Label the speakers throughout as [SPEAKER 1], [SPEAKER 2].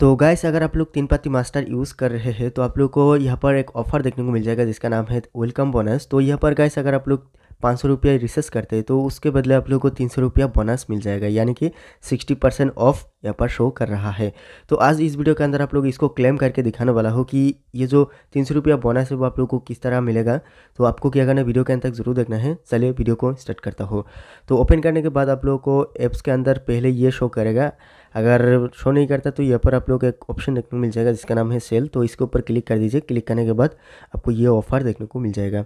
[SPEAKER 1] तो गाइस अगर आप लोग तीन पत्ती मास्टर यूज़ कर रहे हैं तो आप लोग को यहाँ पर एक ऑफ़र देखने को मिल जाएगा, जिसका नाम है वेलकम बोनस तो यहाँ पर गाइस अगर आप लोग पाँच सौ रुपया रिसर्च करते हैं तो उसके बदले आप लोग को तीन सौ रुपया बोनस मिल जाएगा, यानी कि सिक्सटी परसेंट ऑफ़ यहाँ पर शो कर रहा है। तो आज इस वीडियो के अंदर आप लोग इसको क्लेम करके दिखाने वाला हो कि ये जो तीन सौ रुपया बोनस है, वो आप लोग को किस तरह मिलेगा। तो आपको क्या करना वीडियो के अंत तक ज़रूर देखना है। चलिए वीडियो को स्टार्ट करता हो। तो ओपन करने के बाद आप लोगों को ऐप्स के अंदर पहले ये शो करेगा। अगर शो नहीं करता तो यहाँ पर आप लोग एक ऑप्शन देखने को मिल जाएगा जिसका नाम है सेल तो इसके ऊपर क्लिक कर दीजिए। क्लिक करने के बाद आपको ये ऑफ़र देखने को मिल जाएगा।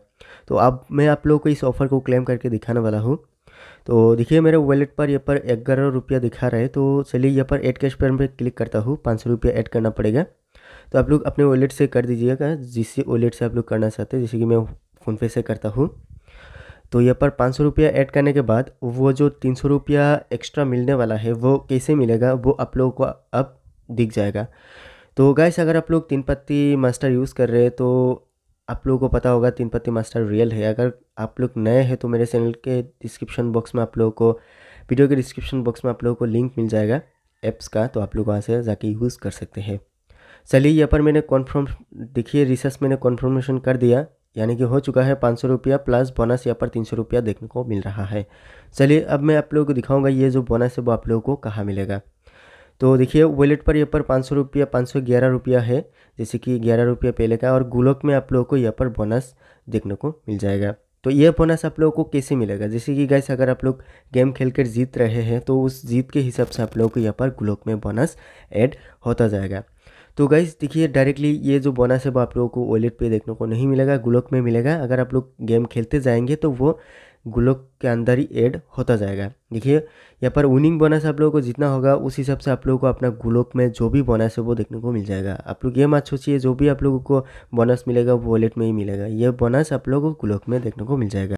[SPEAKER 1] तो अब मैं आप लोगों को इस ऑफ़र को क्लेम करके दिखाने वाला हूँ। तो देखिए, मेरे वॉलेट पर यहाँ पर ग्यारह रुपया दिखा रहा है। तो चलिए, यहाँ पर एड कैश पर मैं क्लिक करता हूँ। पाँच सौ रुपया ऐड करना पड़ेगा। तो आप लोग अपने वॉलेट से कर दीजिएगा। जिस वॉलेट से आप लोग करना चाहते हैं, जैसे कि मैं फ़ोनपे से करता हूँ। तो यहाँ पर पाँच सौ रुपया ऐड करने के बाद वो जो तीन सौ रुपया एक्स्ट्रा मिलने वाला है, वो कैसे मिलेगा, वो आप लोगों को अब दिख जाएगा। तो गैस अगर आप लोग तीन पत्ती मास्टर यूज़ कर रहे हैं तो आप लोगों को पता होगा तीन पत्ती मास्टर रियल है। अगर आप लोग नए हैं तो मेरे चैनल के डिस्क्रिप्शन बॉक्स में आप लोगों को वीडियो के डिस्क्रिप्शन बॉक्स में आप लोगों को लिंक मिल जाएगा ऐप्स का तो आप लोग वहाँ से जाके यूज़ कर सकते हैं। चलिए, यहाँ पर मैंने कॉन्फर्म देखिए रिसर्च मैंने कॉन्फर्मेशन कर दिया। यानी कि हो चुका है पाँच सौ रुपया प्लस बोनस यहाँ पर तीन सौ रुपया देखने को मिल रहा है। चलिए अब मैं आप लोगों को दिखाऊँगा ये जो बोनस है वो आप लोगों को कहाँ मिलेगा। तो देखिए वॉलेट पर यहाँ पर पाँच सौ रुपया, पाँच सौ ग्यारह रुपया है, जैसे कि ग्यारह रुपया पहले का और गुलोक में आप लोगों को यहाँ पर बोनस देखने को मिल जाएगा। तो ये बोनस आप लोगों को कैसे मिलेगा? जैसे कि गैस अगर आप लोग गेम खेल कर जीत रहे हैं तो उस जीत के हिसाब से आप लोगों को यहाँ पर गुलोक में बोनस ऐड होता जाएगा। तो गाइज़ देखिए डायरेक्टली ये जो बोनस है वो आप लोगों को वॉलेट पे देखने को नहीं मिलेगा गुलोक में मिलेगा। अगर आप लोग गेम खेलते जाएँगे तो वो गुलोक के अंदर ही ऐड होता जाएगा। देखिए, यहाँ पर विनिंग बोनस आप लोगों को जितना होगा, उस हिसाब से आप लोगों को अपना गुलोक में जो भी बोनस है वो देखने को मिल जाएगा। आप लोग ये मत सोचिए, जो भी आप लोगों को बोनस मिलेगा, वो वॉलेट में ही मिलेगा। ये बोनस आप लोगों को गुलोक में देखने को मिल जाएगा।